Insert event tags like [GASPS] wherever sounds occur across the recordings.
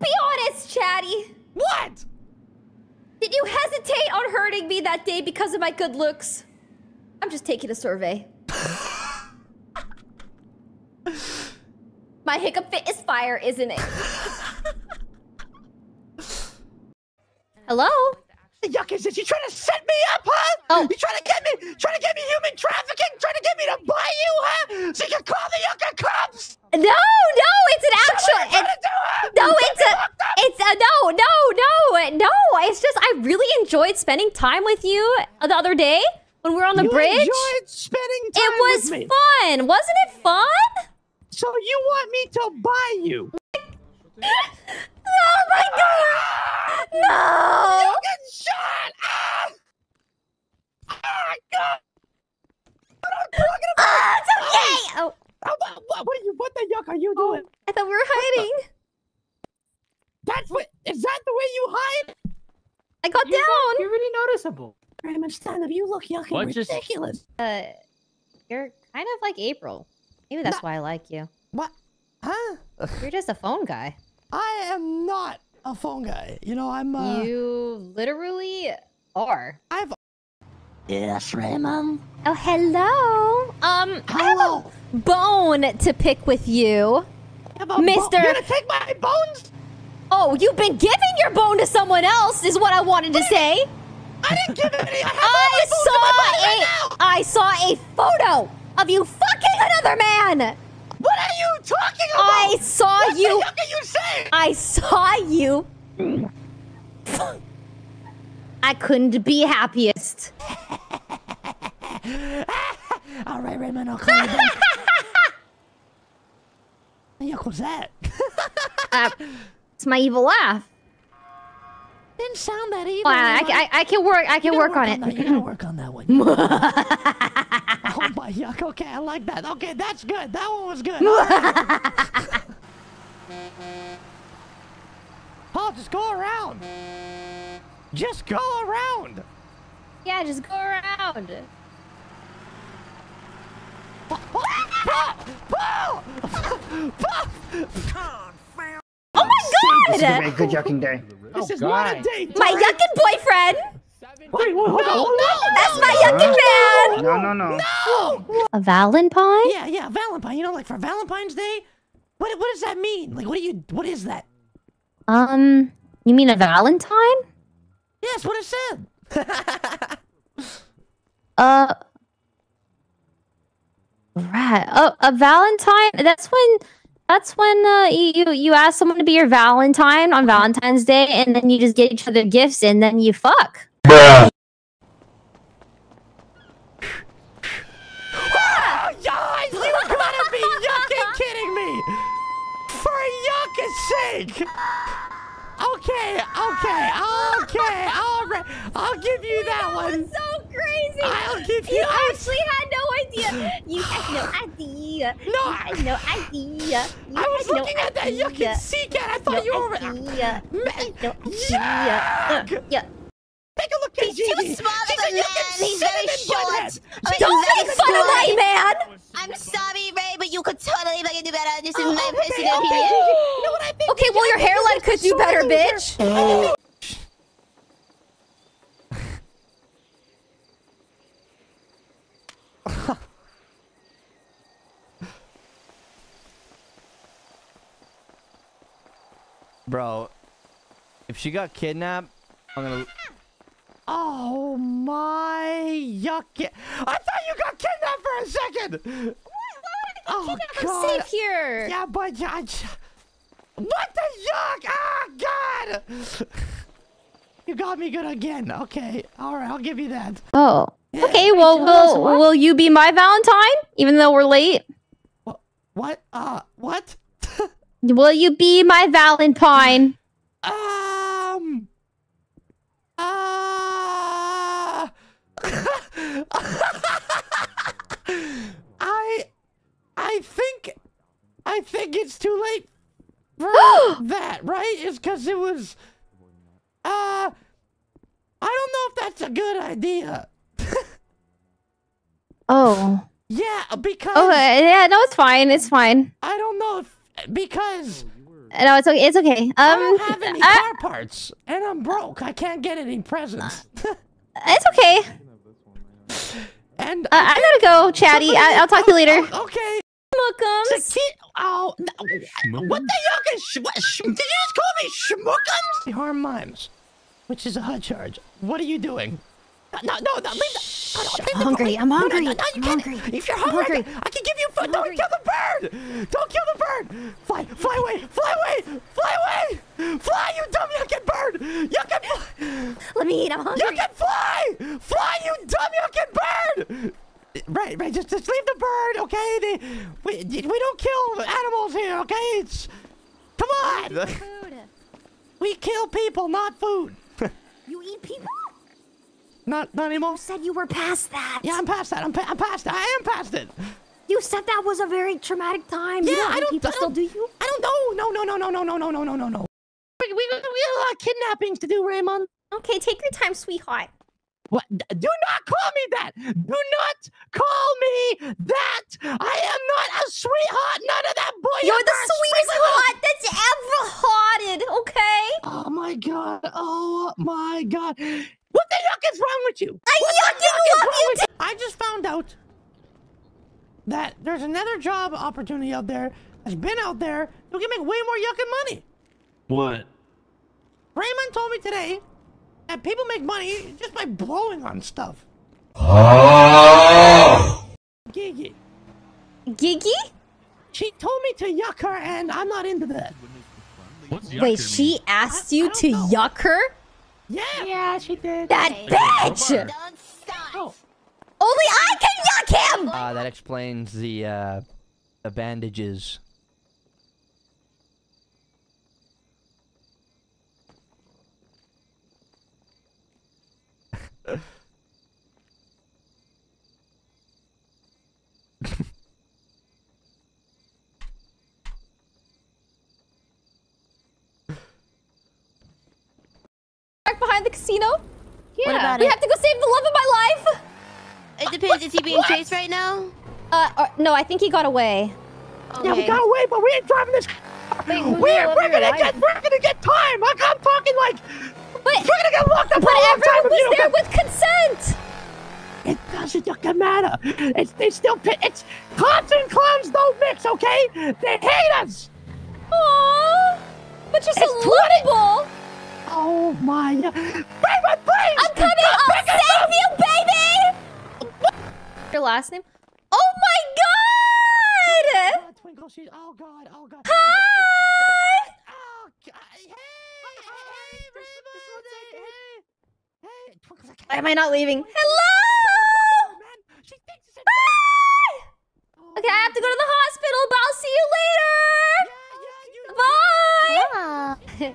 Be honest, Chatty. What? Did you hesitate on hurting me that day because of my good looks? I'm just taking a survey. [LAUGHS] my hiccup fit is fire, isn't it? Hello? Yuck, is this? You trying to set me up, huh? Oh. You trying to get me, trying to get me human trafficking, trying to get me to buy you, huh? So you can call the Yucca cops? No, no, it's an actual. What are you It's, trying to do, huh? no, it's a. It's a no, no, no, no. It's just I really enjoyed spending time with you the other day when we were on the You bridge. enjoyed spending time It was with me. fun, wasn't it fun? So you want me to buy you? [LAUGHS] Oh my god! [LAUGHS] No! You get shot! Ah! Oh my god! What are you talking about? Ah, it's okay. Oh, Ah, What, what, what, are you, what the yuck are you doing? I thought we were hiding. That's what. Is that the way you hide? I got You're, down. you're really noticeable. Raymond, stand up. You look yucking What just- ridiculous. Uh, you're kind of like April. Maybe that's why I like you. What? Huh? You're just a phone guy. I am not a phone guy. You know, I'm. Uh, You literally are. I've. Yes, Raymond. Oh, hello. Um, I have Hello. A bone to pick with you. Have a bo- Mister- You're gonna take my bones? Oh, you've been giving your bone to someone else, is what I wanted to say. I didn't give it any. I, have all I my bones in my body saw a, right now. I saw a photo of you fucking another man. What are you talking about? I saw what you. the heck are you saying? I saw you. I couldn't be happiest. [LAUGHS] All right, Raymond, I'll call you back. [LAUGHS] What's that? Uh, it's my evil laugh. Didn't sound that evil. Well, I, I, I can work. I can gotta work on that. it. You gotta work on that one. [LAUGHS] oh my yuck. Okay, I like that. Okay, that's good. That one was good. Right. Paul, just go around. Just go around. Yeah, just go around. Paul, Paul. Oh my god! This is a god! very good yucking day. This Oh, is not a God. date. My yucking boyfriend. Wait, wait, hold No, on. no, That's my Huh? yucking man. No, no, no. no. A Valentine? Yeah, yeah, Valentine. You know, like for Valentine's Day. What, what does that mean? Like, what do you? What is that? Um, you mean a Valentine? Yes, what it said. [LAUGHS] Uh. Right. Oh, a Valentine. That's when. That's when uh, you you you ask someone to be your Valentine on Valentine's Day, and then you just get each other gifts, and then you fuck. Oh, guys, you gotta be yucking kidding me! For yucking sake! Okay, okay, okay, alright. I'll give you that one. so crazy. I'll give you. You I actually had no idea. You had no [SIGHS] idea. No, you no idea. You I was had no looking at that yucking sea cat. I thought No you were. idea. You Ma- had no idea. Uh, yeah. Take a look at He's too small of a man. He's very short. I mean, Don't make fun of my man. I'm sorry, Ray, but you could totally fucking do better. This is Oh, my okay, personal okay, opinion. You know what I think? Okay, well your hairline could do better, bitch. I think Bro, if she got kidnapped, I'm gonna. Oh my yuck! I thought you got kidnapped for a second. Oh I'm god! safe here. Yeah, but I j- what the yuck? Ah, God! You got me good again. Okay, all right, I'll give you that. Oh. Okay, well, hold on, so will what? will you be my Valentine, even though we're late? What? What? Uh, what? [LAUGHS] Will you be my Valentine? Um. Uh, I. I think. I think it's too late for [GASPS] that, right? It's because it was. Uh. I don't know if that's a good idea. [LAUGHS] Oh. Yeah, because Oh, uh, yeah, no, it's fine. It's fine. I don't know if because No, it's okay. It's okay. Um, I Um, don't have any I- car parts, and I'm broke. I can't get any presents. [LAUGHS] it's okay. and Uh, I gotta go, Chatty. I- I'll talk to you later. Okay. Welcome. It's a kid. No. what the yuck is? Sh- what, sh- did you just call me schmookums? The harm mimes, which is a HUD charge. What are you doing? No, no, no, leave the, no, no, leave I'm the- hungry, I'm no, no, hungry, No, no, you I'm can't. hungry, If you're I'm hungry, I can- I can give you food. I'm Don't hungry. kill the bird. Don't kill the bird. Fly, fly away, fly away, fly away. Fly, you dumb yuckin' bird. You can fly. Let me eat. I'm hungry. You can fly! Fly, you dumb yuckin' bird! Right, right. Just, just leave the bird, okay? They, we, we don't kill animals here, okay? It's, come on! [LAUGHS] We kill people, not food. You eat people? Not, not anymore. Said you were past that. Yeah, I'm past that. I'm, pa- I'm past that. I am past it. You said that was a very traumatic time. Yeah, you know I don't. people I don't, do you? I don't know. No, no, no, no, no, no, no, no, no, no, no. We, we, we have a lot of kidnappings to do, Raymond. Okay, take your time, sweetheart. What? Do not call me that! Do not call me that! I am not a sweetheart! None of that boy! You're the are sweetest sweet heart that's ever hearted. Okay. Oh my god! Oh my god! What the yuck is wrong with you? I What the yucking yuck is love wrong you with I just found out that there's another job opportunity out there that's been out there who can make way more yucking money. What? Raymond told me today that people make money just by blowing on stuff. Oh! Gigi. Gigi? She told me to yuck her, and I'm not into that. Wait, she mean? asked you don't to know. yuck her? Yeah, yeah, she did. That bitch! Don't stop. Oh, Only I can yuck him! Uh, that explains the uh, the bandages. Back behind the casino? What about We it? have to go save the love of my life! It depends. Is he being chased right now? Uh, uh, no, I think he got away. yeah, we got away, but we ain't driving this. Wait, we're we're gonna life? get we're gonna get time. Like I'm talking like But, we're gonna get locked up but for a long time everyone was there with consent! It doesn't fucking matter. It's they still. It's cops and clowns don't mix, okay? They hate us. Aww! But you're so It's 20 lovable! Oh my! Uh, Raymond, please! I'm coming! I'll save you, baby! Your last name? Oh my god! God, Twinkle, she's. Oh God! Oh God! Hi! Oh God! Hey! Hey! Raymond! Hey! Hey! Twinkle's like, Why am I not leaving? Hello! man. She thinks it's a. Hi! Oh, Okay, I have to go to the hospital, but I'll see you Yeah, yeah, you. later! Bye!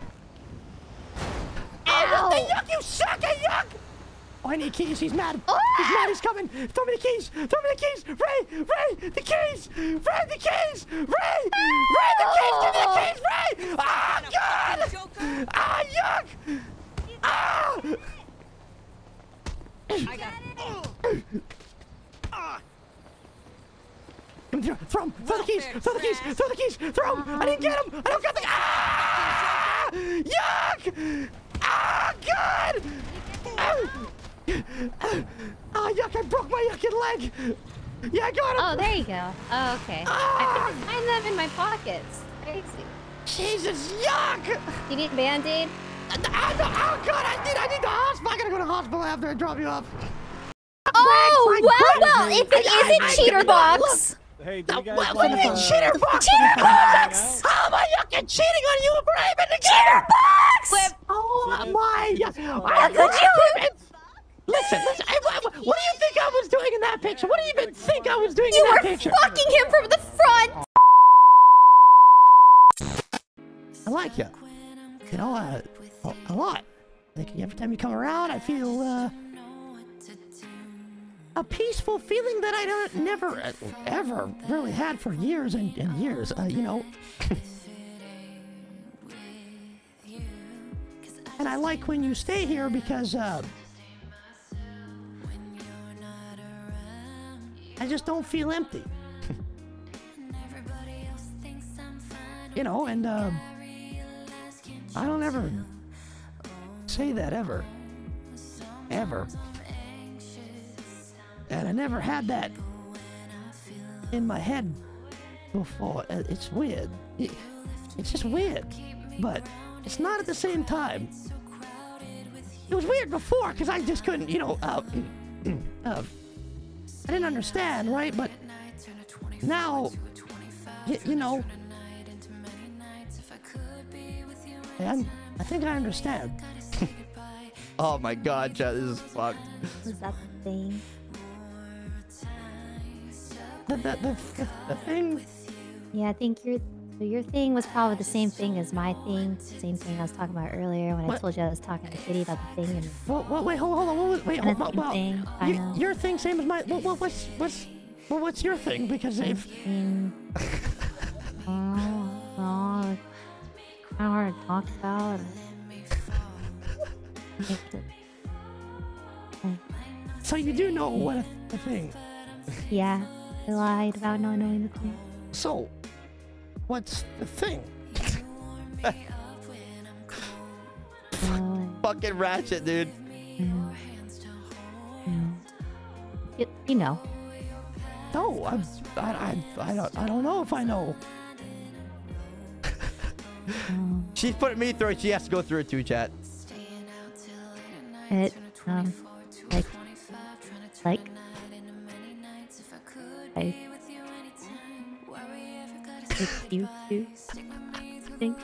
Oh, what the yuck! You suck at yuck! Oh, I need keys. He's mad. He's mad. He's coming. Throw me the keys. Throw me the keys. Ray, Ray, the keys. Ray, the keys. Ray, Ray, the keys. Give me the keys, Ray. Ah, God. Ah, yuck. Ah. Come throw, throw 'em, throw the keys, throw the keys, throw the keys, Throw 'em. I didn't get them. I don't got the. Ah! Yuck! Ah, God! Ah, ah, yuck! I broke my yucking leg. Yeah, I got him. Oh, there you go. Oh, okay. I Ah, couldn't find them in my pockets. Crazy. Jesus, yuck! You need a band-aid? No, oh God, I need, I need the hospital. I gotta go to the hospital after I drop you off. Oh, my well, God. well, if it I- I- isn't I- cheater look, box. Hey, do you guys what, what want do you mean, to, cheater box? Cheater box! How am I yucking cheating on you, Raven? Cheater box! Oh my! Yes. How could you? Listen, listen. I, I- what do you think I was doing in that picture? What do you even think I was doing You in that picture? You were fucking him from the front! I like you. You know, uh, time you come around, I feel uh, a peaceful feeling that I don't never ever really had for years and, and years. Uh, you know. and I like when you stay here because uh, I just don't feel empty. [LAUGHS] you know, and uh, I don't ever say that ever. Ever. And I never had that in my head before. Uh, It's weird. It's just weird. But it's not at the same time. It was weird before because I just couldn't, you know, uh, [CLEARS THROAT] uh, I didn't understand, right? But now, you know, and I think I understand. Oh my god, chat, this is fucked. Was that the thing? The, the, the, the, thing, Yeah, I think your so your thing was probably the same thing as my thing. Same thing I was talking about earlier when I told you I was talking to Kitty about the thing and what, what, wait, hold, hold on, what, wait, hold on, well, thing, y- your thing same as mine. What, what, what's, what's, well, what's your thing? Because if, thing. [LAUGHS] oh, kind of hard to talk about. So you do know what a, the thing. yeah, I lied about not knowing the thing. So, what's the thing? [LAUGHS] Fucking ratchet, dude. You, you know. No, I, I, I, I don't, I don't know if I know. [LAUGHS] [LAUGHS] She's putting me through it. She has to go through it too, chat. It um like like I you do think